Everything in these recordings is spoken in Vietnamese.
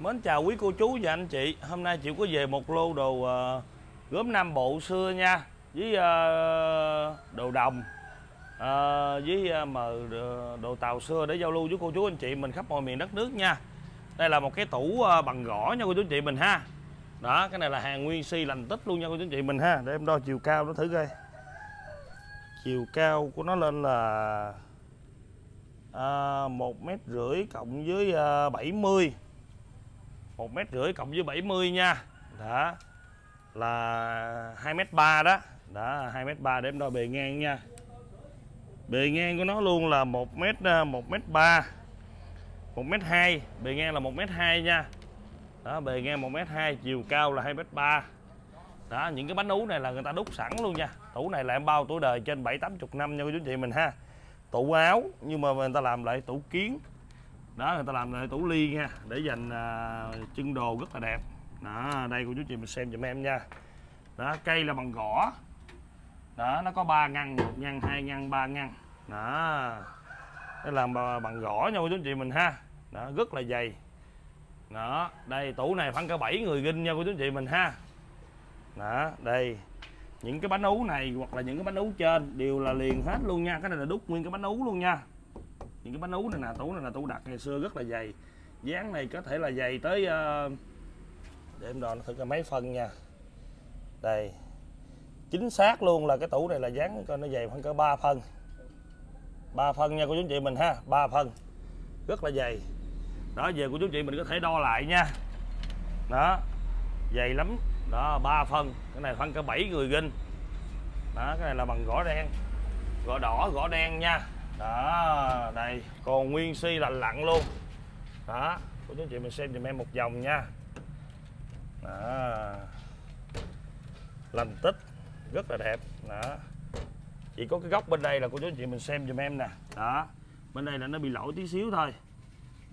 Mến chào quý cô chú và anh chị. Hôm nay chị có về một lô đồ uh, gốm Nam Bộ xưa nha Với uh, đồ đồng uh, Với uh, mờ đồ tàu xưa để giao lưu với cô chú anh chị mình khắp mọi miền đất nước nha. Đây là một cái tủ uh, bằng gõ nha cô chú anh chị mình ha. Đó cái này là hàng nguyên si lành tích luôn nha cô chú anh chị mình ha. Để em đo chiều cao nó thử coi. Chiều cao của nó lên là à, một mét rưỡi cộng với uh, 70 một mét rưỡi cộng với 70 nha. Đó là hai mét ba đó. Đó hai mét ba để em đo bề ngang nha. Bề ngang của nó luôn là một mét à, một mét ba, một mét hai. Bề ngang là một mét hai nha. Đó, bề ngang một mét hai, chiều cao là hai mét ba. Đó, những cái bánh ú này là người ta đúc sẵn luôn nha. Tủ này là em bao tuổi đời trên bảy tám chục năm nha cô chú chị mình ha. Tủ áo, nhưng mà người ta làm lại tủ kiến đó người ta làm lại tủ ly nha để dành à, chân đồ rất là đẹp. Đó đây cô chú chị mình xem giùm em nha. Đó cây là bằng gỗ đó nó có ba ngăn một ngăn hai ngăn ba ngăn. Đó nó làm bằng gỗ nha cô chú chị mình ha. Đó rất là dày. Đó đây tủ này khoảng cả 7 người ginh nha cô chú chị mình ha. Đó đây. Những cái bánh ú này hoặc là những cái bánh ú trên đều là liền hết luôn nha. Cái này là đúc nguyên cái bánh ú luôn nha những cái bánh ú này nè tủ này là tủ đặt ngày xưa rất là dày. Dáng này có thể là dày tới uh, để em đo nó thử cái mấy phân nha. Đây. Chính xác luôn là cái tủ này là dáng coi nó dày khoảng cỡ 3 phân. 3 phân nha cô chú chị mình ha 3 phân. Rất là dày. Đó về của chú chị mình có thể đo lại nha. Đó. Dày lắm. Đó 3 phân. Cái này khoảng cỡ 7 người ginh. Đó cái này là bằng gõ đen. Gõ đỏ gõ đen nha đó, đây còn nguyên si lành lặn luôn. Đó cô chú chị mình xem giùm em một vòng nha. Đó. Lành tích rất là đẹp. Đó. Chỉ có cái góc bên đây là cô chú chị mình xem giùm em nè. Đó. Bên đây là nó bị lỗi tí xíu thôi.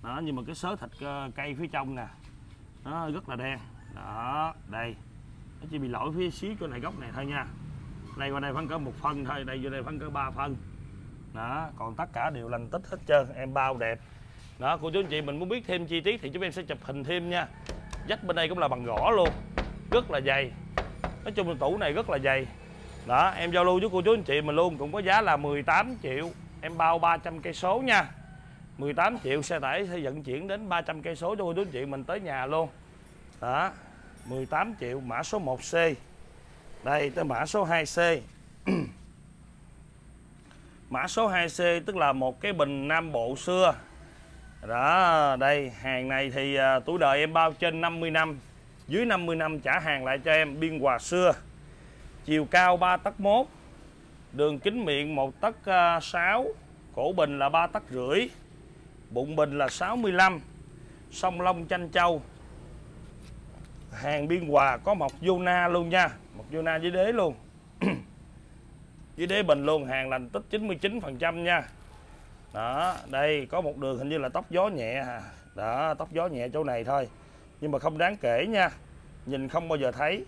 Đó, nhưng mà cái sớ thịt ờ, cây phía trong nè. Nó rất là đen. Đó, đây. Nó chỉ bị lỗi phía xíu chỗ này góc này thôi nha. Đây, qua đây khoảng cỡ một phân thôi. Đây, vô đây khoảng cỡ ba phân đó, còn tất cả đều lành tích hết trơn, em bao đẹp. Đó, cô chú anh chị, mình muốn biết thêm chi tiết thì chúng em sẽ chụp hình thêm nha. Dách bên đây cũng là bằng gỗ luôn, rất là dày. Nói chung là tủ này rất là dày. Đó, em giao lưu với cô chú anh chị mình luôn, cũng có giá là 18 triệu. Em bao 300 cây số nha. 18 triệu xe tải sẽ vận chuyển đến 300 cây số cho cô chú anh chị mình tới nhà luôn. Đó 18 triệu mã số 1C đây, tới mã số 2C mã số 2C tức là một cái bình Nam Bộ xưa. Đó đây hàng này thì uh, tuổi đời em bao trên 50 năm. Dưới 50 năm trả hàng lại cho em biên hòa xưa. Chiều cao 3 tấc 1 đường kính miệng 1 tấc à, uh, 6 cổ bình là 3 tấc rưỡi bụng bình là 65 sông Long chanh châu. Hàng biên hòa có mọc vô na luôn nha mọc vô na với đế luôn với đế bình luôn, hàng lành tích 99 phần trăm nha. Đó, đây, có một đường hình như là tóc gió nhẹ à. đó, tóc gió nhẹ chỗ này thôi. Nhưng mà không đáng kể nha, nhìn không bao giờ thấy.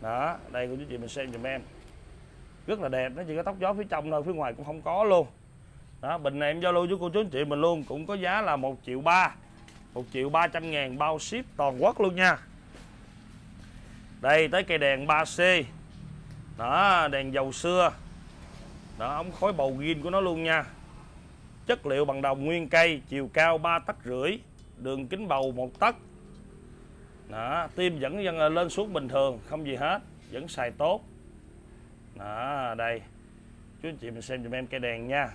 Đó, đây cô chú chị mình xem giùm em. Rất là đẹp, nó chỉ có tóc gió phía trong thôi, phía ngoài cũng không có luôn. Đó, bình này em giao lưu với cô chú anh chị mình luôn, cũng có giá là một triệu ba. Một triệu ba trăm ngàn bao ship toàn quốc luôn nha. Đây, tới cây đèn 3C đó, đèn dầu xưa đó, ống khói bầu ghim của nó luôn nha. Chất liệu bằng đồng nguyên cây, chiều cao 3 tấc rưỡi, đường kính bầu một tấc. Đó, tim vẫn vẫn ờ, lên xuống bình thường, không gì hết, vẫn xài tốt. Đó, đây. Chú anh chị mình xem giùm em cây đèn nha.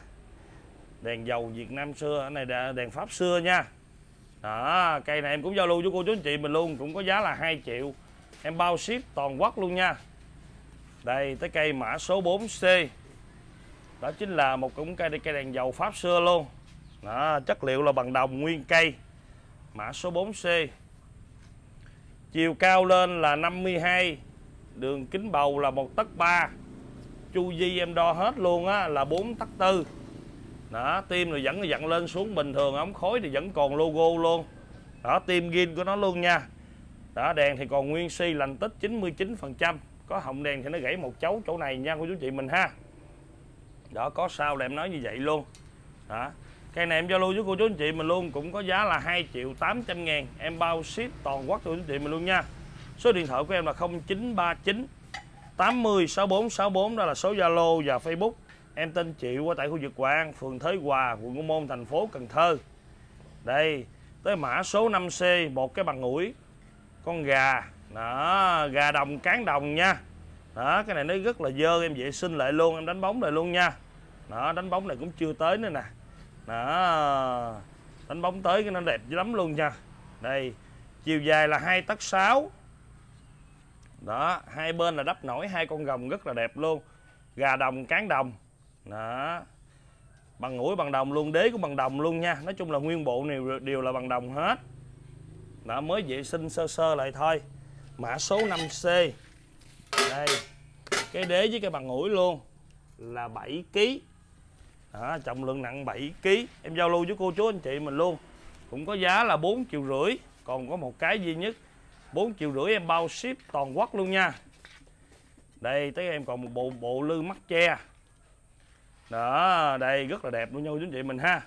Đèn dầu Việt Nam xưa cái này đèn Pháp xưa nha. Đó, cây này em cũng giao lưu với cô chú anh chị mình luôn, cũng có giá là 2 triệu. Em bao ship toàn quốc luôn nha. Đây, tới cây mã số 4C đó chính là một cũng cây cây đèn dầu pháp xưa luôn. Đó, chất liệu là bằng đồng nguyên cây mã số 4C chiều cao lên là 52 đường kính bầu là một tấc ba. Chu vi em đo hết luôn á là 4 tấc tư. Đó tim rồi vẫn dặn lên xuống bình thường ống khối thì vẫn còn logo luôn. Đó tim gin của nó luôn nha. Đó đèn thì còn nguyên si lành tích 99 phần trăm. Có họng đèn thì nó gãy một chấu chỗ này nha cô chú chị mình ha đó, có sao là em nói như vậy luôn. Đó. Cây này em giao lưu với cô chú anh chị mình luôn, cũng có giá là 2 triệu 800 ngàn. Em bao ship toàn quốc cho anh chị mình luôn nha. Số điện thoại của em là 0939 80 64 64 đó là số Zalo và Facebook. Em tên chị qua tại khu vực Quang, phường Thới Hòa, quận Ngô Môn thành phố Cần Thơ. Đây, tới mã số 5C một cái bằng ủi con gà. Đó, gà đồng cán đồng nha. Đó, cái này nó rất là dơ, em vệ sinh lại luôn, em đánh bóng lại luôn nha đó, đánh bóng này cũng chưa tới nữa nè. Đó, đánh bóng tới cái nó đẹp lắm luôn nha. Đây, chiều dài là hai tấc sáu. Đó, hai bên là đắp nổi, hai con gồng rất là đẹp luôn. Gà đồng, cán đồng. Đó, bằng mũi, bằng đồng, luôn, đế cũng bằng đồng luôn nha. Nói chung là nguyên bộ này đều là bằng đồng hết. Đó, mới vệ sinh sơ sơ lại thôi. Mã số 5C đây, cái đế với cái bằng mũi luôn là 7 kg đó, trọng lượng nặng 7 kg em giao lưu với cô chú anh chị mình luôn. Cũng có giá là 4 triệu rưỡi. Còn có một cái duy nhất 4 triệu rưỡi em bao ship toàn quốc luôn nha. Đây tới em còn một bộ bộ lư mắt che. Đó đây rất là đẹp luôn nha cô chú anh chị mình ha.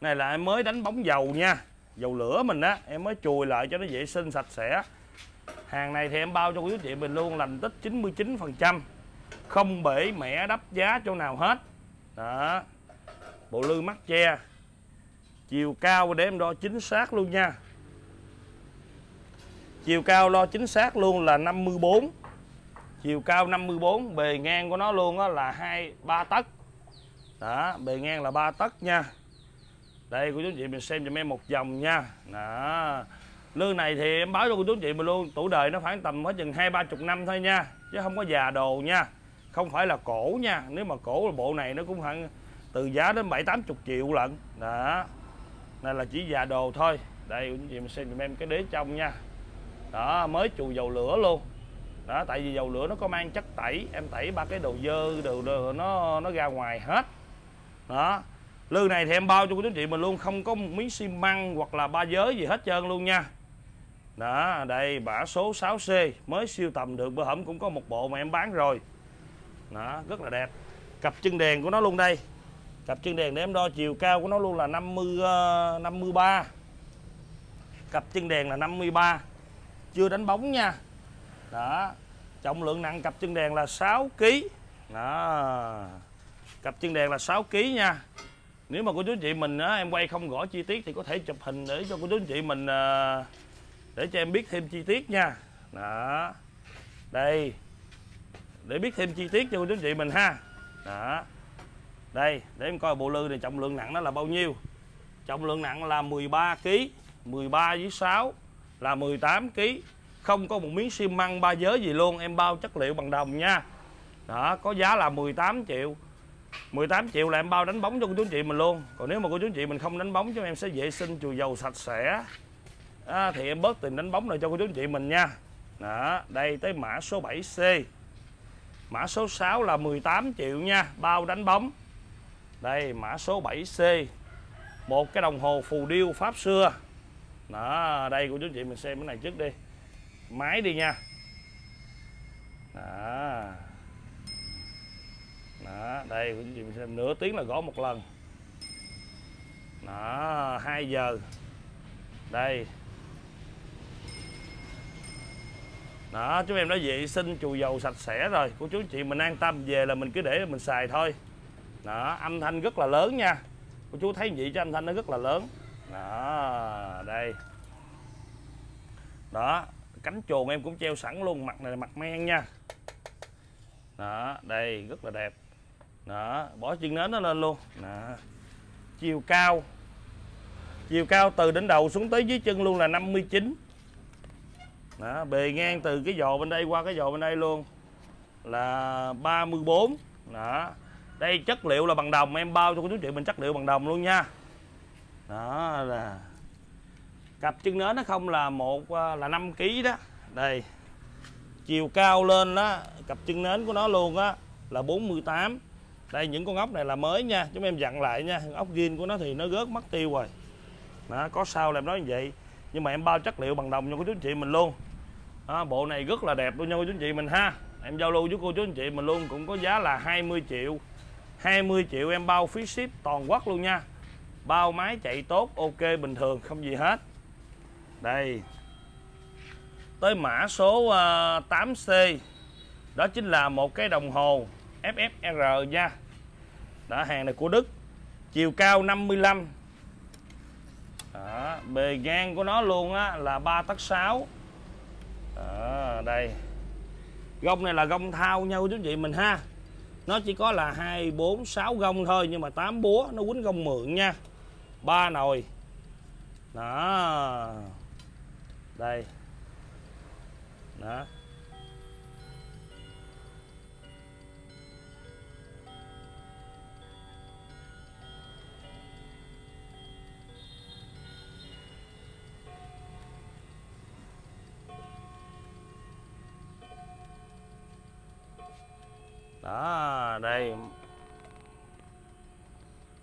Này là em mới đánh bóng dầu nha. Dầu lửa mình á em mới chùi lại cho nó vệ sinh sạch sẽ. Hàng này thì em bao cho quý chị mình luôn lành tích 99 phần trăm. Không bể mẻ đắp giá chỗ nào hết. Đó bộ lư mắt che. Chiều cao để em đo chính xác luôn nha. Chiều cao đo chính xác luôn là 54 chiều cao 54 bề ngang của nó luôn á là hai, ba tấc. Đó, bề ngang là 3 tấc nha. Đây, cô chú chị mình xem cho em một vòng nha. Đó. Lương này thì em báo cho cô chú chị mình luôn, tuổi đời nó khoảng tầm hết chừng hai, ba chục năm thôi nha, chứ không có già đồ nha. Không phải là cổ nha, nếu mà cổ là bộ này nó cũng khoảng từ giá đến bảy tám chục triệu lận. Đó. Này là chỉ già đồ thôi. Đây quý chị mình xem cho em cái đế trong nha. Đó mới chùi dầu lửa luôn. Đó tại vì dầu lửa nó có mang chất tẩy. Em tẩy ba cái đồ dơ đồ, đồ nó nó ra ngoài hết. Đó. Lư này thì em bao cho quý anh chị mình luôn. Không có một miếng xi măng hoặc là ba giới gì hết trơn luôn nha. Đó đây bả số 6C mới siêu tầm được bữa hổm cũng có một bộ mà em bán rồi. Đó rất là đẹp. Cặp chân đèn của nó luôn đây cặp chân đèn để em đo chiều cao của nó luôn là 50 uh, 53 cặp chân đèn là 53 chưa đánh bóng nha. Đó trọng lượng nặng cặp chân đèn là 6 kg đó cặp chân đèn là 6 kg nha. Nếu mà cô chú chị mình á, em quay không rõ chi tiết thì có thể chụp hình để cho cô chú chị mình à, để cho em biết thêm chi tiết nha. Đó đây. Để biết thêm chi tiết cho cô chú chị mình ha. Đó đây để em coi bộ lư này trọng lượng nặng nó là bao nhiêu? Trọng lượng nặng là 13 kg 13 với 6 là 18 kg không có một miếng xi măng ba giới gì luôn em bao chất liệu bằng đồng nha. Đó có giá là 18 triệu. 18 triệu là em bao đánh bóng cho cô chú chị mình luôn. Còn nếu mà cô chú chị mình không đánh bóng cho em sẽ vệ sinh chùi dầu sạch sẽ. À, thì em bớt tiền đánh bóng này cho cô chú chị mình nha. Đó đây tới mã số 7C mã số 6 là 18 triệu nha bao đánh bóng đây, mã số 7C một cái đồng hồ phù điêu pháp xưa. Đó, đây của chú chị mình xem cái này trước đi. Máy đi nha. Đó. Đó, đây quý vị xem, nửa tiếng là gõ một lần. Đó 2 giờ. Đây. Đó, chú em đã vệ sinh chùi dầu sạch sẽ rồi. Của chú chị mình an tâm, về là mình cứ để mình xài thôi đó âm thanh rất là lớn nha. Cô chú thấy vậy cho âm thanh nó rất là lớn. Đó đây. Đó cánh chuồng em cũng treo sẵn luôn mặt này là mặt men nha. Đó đây rất là đẹp. Đó bỏ chân nến nó lên luôn. Đó. chiều cao. Chiều cao từ đỉnh đầu xuống tới dưới chân luôn là 59 đó, bề ngang từ cái giò bên đây qua cái giò bên đây luôn là 34 đó đây chất liệu là bằng đồng. Em bao cho cô chú chị mình chất liệu bằng đồng luôn nha. Đó là cặp chân nến nó không là một à, là 5 kg đó. Đây chiều cao lên đó cặp chân nến của nó luôn á là 48 đây những con ốc này là mới nha. Chúng em dặn lại nha. Ốc zin của nó thì nó rớt mất tiêu rồi. Đó, có sao làm nói như vậy. Nhưng mà em bao chất liệu bằng đồng cho cô chú chị mình luôn. Đó, bộ này rất là đẹp luôn nha cô chú chị mình ha. Em giao lưu với cô chú anh chị mình luôn cũng có giá là 20 triệu. 20 triệu em bao phí ship toàn quốc luôn nha. Bao máy chạy tốt ok bình thường không gì hết. Đây. Tới mã số ờ, 8C đó chính là một cái đồng hồ FFR nha. Đó hàng này của Đức. Chiều cao 55 đó, bề ngang của nó luôn á là 3 tấc 6 đó, đây. Gông này là gông thao nhau chú chị mình ha nó chỉ có là hai, bốn, sáu gông thôi, nhưng mà 8 búa nó quýnh gông mượn nha. Ba nồi. Đó. Đây. Đó. Đó đây.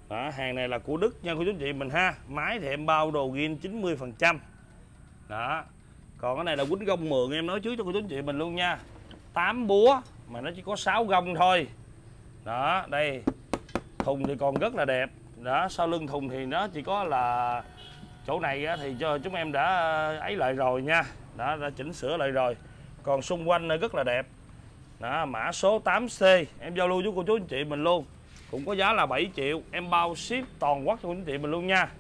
Đó, hàng này là của Đức nha cô chú chị mình ha. Máy thì em bao đồ gin 90 phần trăm. Đó còn cái này là quýnh gông mượn em nói trước cho cô chú chị mình luôn nha. 8 búa mà nó chỉ có 6 gông thôi. Đó đây thùng thì còn rất là đẹp. Đó sau lưng thùng thì nó chỉ có là chỗ này thì cho chúng em đã à, ấy lại rồi nha. Đó đã chỉnh sửa lại rồi. Còn xung quanh nó rất là đẹp đó, mã số 8C em giao lưu với cô chú anh chị mình luôn. Cũng có giá là 7 triệu. Em bao ship toàn quốc cho cô chú anh chị mình luôn nha.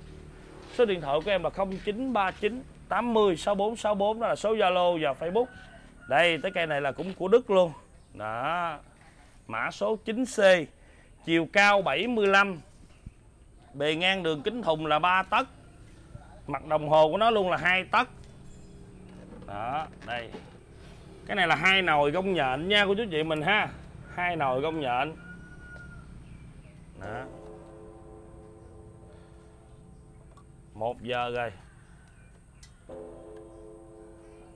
Số điện thoại của em là 0939 80 64 đó là số Zalo và Facebook. Đây tới cây này là cũng của Đức luôn. Đó mã số 9C chiều cao 75 bề ngang đường kính thùng là 3 tấc. Mặt đồng hồ của nó luôn là hai tấc. Đó đây cái này là hai nồi gông nhện nha cô chú chị mình ha. Hai nồi gông nhện đó. Một giờ rồi.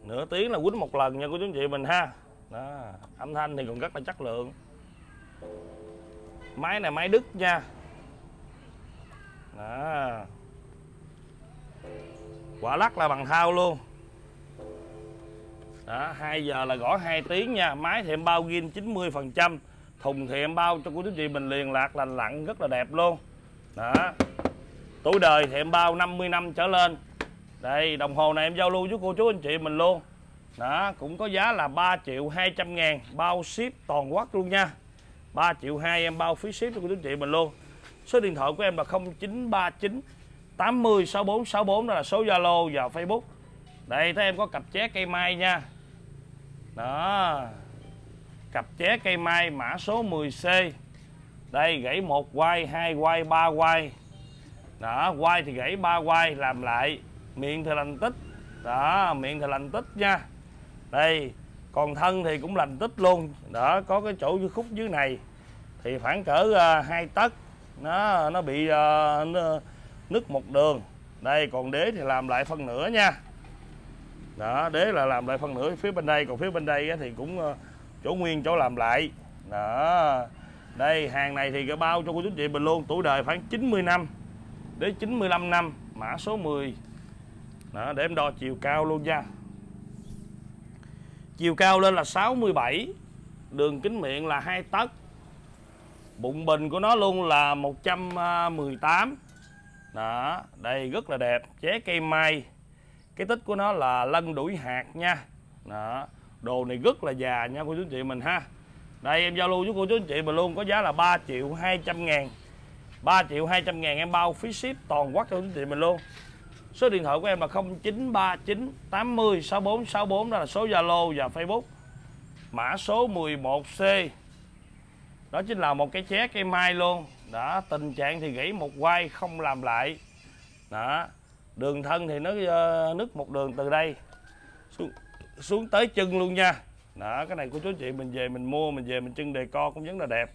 Nửa tiếng là quýnh một lần nha cô chú chị mình ha. Đó, âm thanh thì còn rất là chất lượng. Máy này máy đức nha. Đó. Quả lắc là bằng thao luôn đó 2 giờ là gõ 2 tiếng nha. Máy thì em bao ghim 90 phần trăm. Thùng thì em bao cho cô chú chị mình liền lạc, lành lặn, rất là đẹp luôn. Đó. Tuổi đời thì em bao 50 năm trở lên. Đây, đồng hồ này em giao lưu với cô chú anh chị mình luôn. Đó, cũng có giá là 3 triệu 200 ngàn. Bao ship toàn quốc luôn nha. 3 triệu 2 em bao phí ship cho cô chú anh chị mình luôn. Số điện thoại của em là 0939 80 64 64 đó là số Zalo và Facebook. Đây, thấy em có cặp ché cây mai nha đó. Cặp ché cây mai mã số 10C đây gãy một quay hai quay ba quay đó quay thì gãy ba quay làm lại. Miệng thì lành tích. Đó miệng thì lành tích nha. Đây còn thân thì cũng lành tích luôn. Đó có cái chỗ khúc dưới này. Thì khoảng cỡ uh, hai tấc. Nó nó bị uh, nứt một đường. Đây còn đế thì làm lại phân nửa nha đó đế là làm lại phần nửa phía bên đây còn phía bên đây thì cũng ờ, chỗ nguyên chỗ làm lại. Đó đây hàng này thì cái bao cho cô chú chị mình luôn tuổi đời khoảng 90 năm đến 95 năm mã số 10 đó, để em đo chiều cao luôn nha. Chiều cao lên là 67 đường kính miệng là 2 tấc. Bụng bình của nó luôn là 118 ờ, đó đây rất là đẹp ché cây mai cái tích của nó là lân đuổi hạt nha. Đó, đồ này rất là già nha cô chú anh chị mình ha. Đây, em giao lưu với cô chú anh chị mình luôn, có giá là 3 triệu 200 ngàn. 3 triệu 200 ngàn em bao phí ship toàn quốc cho cô chú anh chị mình luôn. Số điện thoại của em là 0939 80 64 64 đó là số Zalo và Facebook. Mã số 11C đó chính là một cái ché cây mai luôn. Đó, tình trạng thì gãy một quay không làm lại. Đó đường thân thì nó ờ, nứt một đường từ đây xuống, xuống tới chân luôn nha. Đó cái này của chú chị mình về mình mua mình về mình trưng đề co cũng rất là đẹp.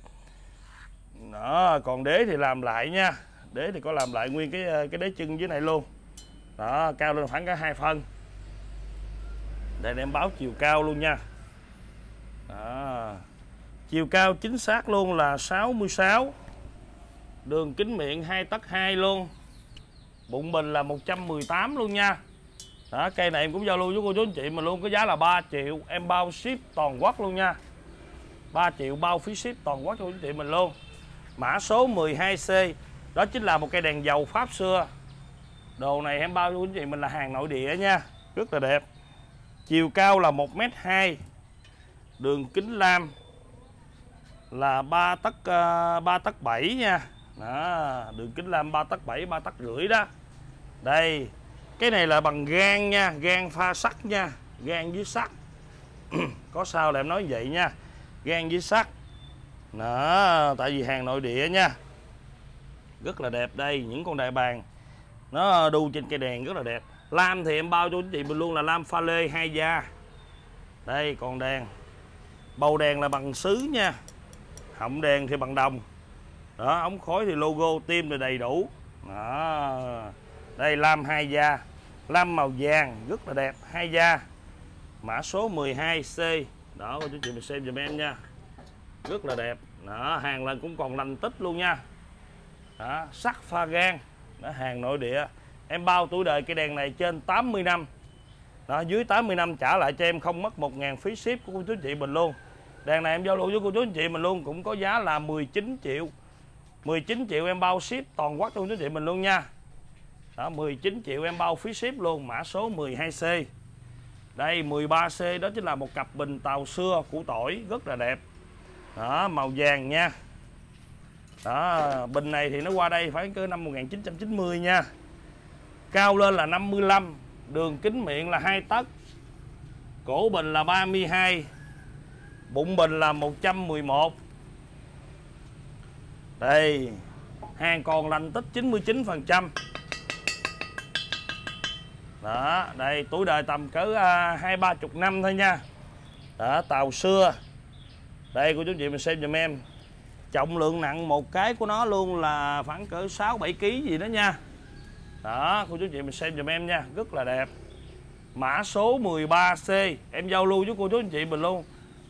Đó còn đế thì làm lại nha. Đế thì có làm lại nguyên cái ờ, cái đế chân dưới này luôn. Đó cao lên khoảng cả hai phân. Để em báo chiều cao luôn nha. Đó. chiều cao chính xác luôn là 66 đường kính miệng 2 tấc 2 luôn bụng bình là 118 luôn nha. Đó, cây này em cũng giao lưu với cô chú anh chị mà luôn có giá là 3 triệu. Em bao ship toàn quốc luôn nha. 3 triệu bao phí ship toàn quốc cho cô chú anh chị mình luôn. Mã số 12C đó chính là một cây đèn dầu pháp xưa. Đồ này em bao cho quý chị mình là hàng nội địa nha rất là đẹp. Chiều cao là 1m2 đường kính lam là 3 tấc à, uh, 3 tấc 7 nha đó, đường kính lam 3 tấc 7 3 tấc rưỡi đó. Đây cái này là bằng gan nha gan pha sắt nha gan với sắt. Có sao là em nói vậy nha gan với sắt. Đó tại vì hàng nội địa nha. Rất là đẹp đây những con đại bàng. Nó đu trên cây đèn rất là đẹp. Lam thì em bao cho chị mình luôn là lam pha lê hai da. Đây còn đèn. Bầu đèn là bằng sứ nha. Họng đèn thì bằng đồng đó ống khói thì logo tim là đầy đủ. Đó. Đây lam hai da. Lam màu vàng rất là đẹp. Hai da. Mã số 12C đó cô chú chị mình xem giùm em nha. Rất là đẹp. Đó hàng là cũng còn lành tích luôn nha. Đó, sắt pha gan đó, hàng nội địa. Em bao tuổi đời cái đèn này trên 80 năm. Đó, dưới 80 năm trả lại cho em không mất 1 ngàn phí ship của cô chú chị mình luôn. Đèn này em giao lưu với cô chú chị mình luôn cũng có giá là 19 triệu. 19 triệu em bao ship, toàn quốc cho quý chú chị mình luôn nha. Đó 19 triệu em bao phí ship luôn, mã số 12C đây 13C đó chính là một cặp bình tàu xưa, củ tỏi, rất là đẹp. Đó, màu vàng nha. Đó, bình này thì nó qua đây phải cơ năm 1990 nha. Cao lên là 55 đường kính miệng là 2 tấc, cổ bình là 32 bụng bình là 111 đây hàng còn lành tích 99 phần trăm. Đó, đây, tuổi đời tầm cỡ à, hai, ba chục năm thôi nha. Đó, tàu xưa. Đây, cô chú chị mình xem giùm em. Trọng lượng nặng một cái của nó luôn là khoảng cỡ 6 7 kg gì đó nha. Đó, cô chú chị mình xem giùm em nha. Rất là đẹp. Mã số 13C em giao lưu với cô chú anh chị mình luôn.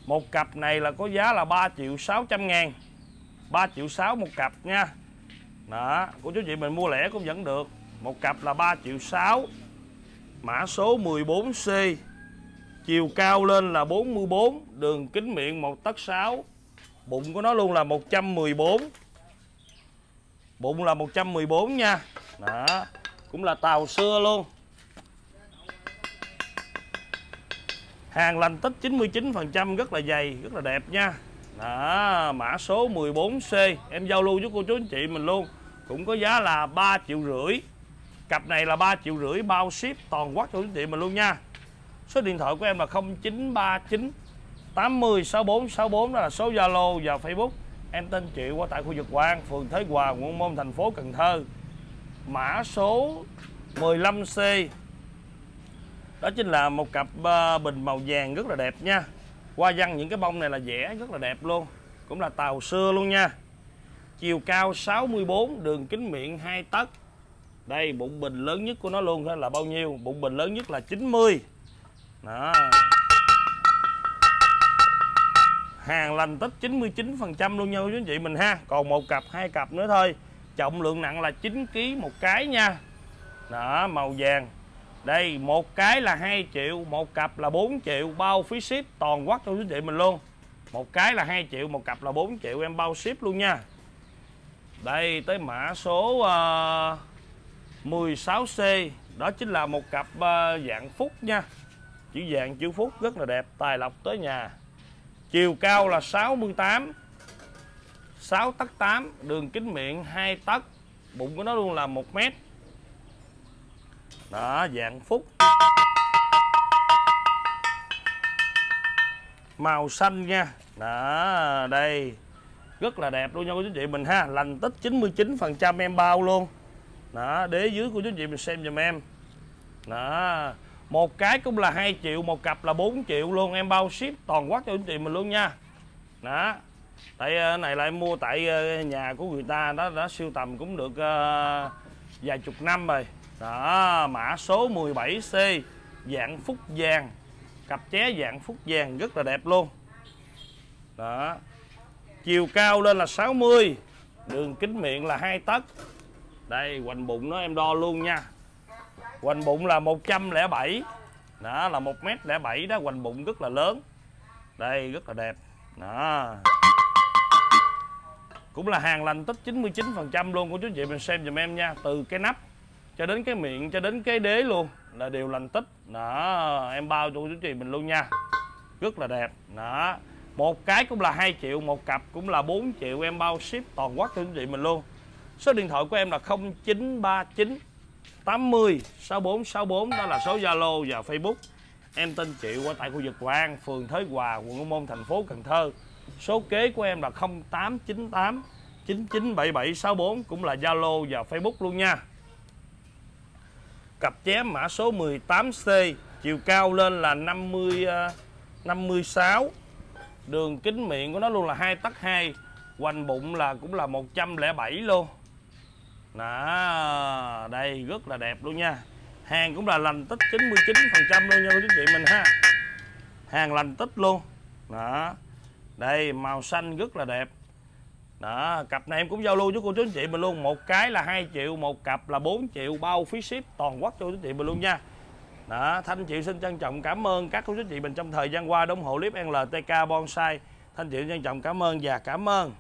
Một cặp này là có giá là 3 triệu 600 ngàn. 3 triệu 6 một cặp nha. Đó, của chú chị mình mua lẻ cũng vẫn được. Một cặp là 3 triệu 6 mã số 14C chiều cao lên là 44 đường kính miệng 1 tấc 6 bụng của nó luôn là 114 bụng là 114 nha. Đó, cũng là tàu xưa luôn. Hàng lành tích 99% rất là dày, rất là đẹp nha đó, mã số 14C em giao lưu với cô chú anh chị mình luôn. Cũng có giá là 3 triệu rưỡi. Cặp này là 3 triệu rưỡi, bao ship toàn quốc cho anh chị mình luôn nha. Số điện thoại của em là 0939 80 64 64 đó là số Zalo và Facebook. Em tên chị qua tại khu vực Quang, phường Thới Hòa, quận Môn, thành phố Cần Thơ. Mã số 15C đó chính là một cặp ờ, bình màu vàng rất là đẹp nha qua văn những cái bông này là vẽ rất là đẹp luôn. Cũng là tàu xưa luôn nha. Chiều cao 64 đường kính miệng 2 tấc. Đây, bụng bình lớn nhất của nó luôn là bao nhiêu? Bụng bình lớn nhất là 90 đó. Hàng lành tích 99% luôn nha quý anh chị mình ha. Còn một cặp, hai cặp nữa thôi. Trọng lượng nặng là 9 kg một cái nha. Đó, màu vàng đây một cái là 2 triệu một cặp là 4 triệu. Bao phí ship toàn quốc cho quý chị mình luôn. Một cái là 2 triệu một cặp là 4 triệu. Em bao ship luôn nha. Đây tới mã số ờ, uh, 16C đó chính là một cặp uh, dạng phúc nha. Chữ vàng chữ phúc rất là đẹp. Tài lộc tới nhà. Chiều cao là 68 6 tấc 8 đường kính miệng 2 tấc. Bụng của nó luôn là 1 mét đó dạng phúc. Màu xanh nha. Đó đây. Rất là đẹp luôn nha cô chú chị mình ha. Lành tích 99 phần trăm em bao luôn. Đó đế dưới của chú chị mình xem giùm em. Đó một cái cũng là 2 triệu một cặp là 4 triệu luôn. Em bao ship toàn quốc cho chú chị mình luôn nha. Đó tại ờ, này là em mua tại ờ, nhà của người ta đó đã siêu tầm cũng được uh, vài chục năm rồi đó, mã số 17C dạng phúc vàng. Cặp ché dạng phúc vàng rất là đẹp luôn. Đó. Chiều cao lên là 60 đường kính miệng là hai tấc. Đây, hoành bụng nó em đo luôn nha. Hoành bụng là 107 đó, là một mét lẻ bảy đó, hoành bụng rất là lớn. Đây, rất là đẹp. Đó. Cũng là hàng lành tích 99% luôn của chú chị. Mình xem giùm em nha, từ cái nắp cho đến cái miệng, cho đến cái đế luôn là đều lành tích đó, em bao cho chú chị mình luôn nha. Rất là đẹp. Đó, một cái cũng là 2 triệu, một cặp cũng là 4 triệu. Em bao ship toàn quốc cho chú chị mình luôn. Số điện thoại của em là 0939 80 6464 đó là số Zalo và Facebook. Em tên Triệu ở tại khu vực quang, phường Thới Hòa, quận Ô Môn, thành phố Cần Thơ. Số kế của em là 0898 997764 cũng là Zalo và Facebook luôn nha cặp chém mã số 18C chiều cao lên là 50 56 à, đường kính miệng của nó luôn là 2 tấc 2 hoành bụng là cũng là 107 luôn đó đây, rất là đẹp luôn nha. Hàng cũng là lành tích 99 phần trăm luôn nha, quý chị mình ha. Hàng lành tích luôn. Đó đây, màu xanh rất là đẹp đó, cặp này em cũng giao lưu với cô chú anh chị mình luôn. Một cái là 2 triệu, một cặp là 4 triệu. Bao phí ship toàn quốc cho chú anh chị mình luôn nha. Đó, thanh chịu xin trân trọng cảm ơn các cô chú anh chị mình trong thời gian qua ủng hộ clip NLTK bonsai. Thanh chịu trân trọng cảm ơn và cảm ơn.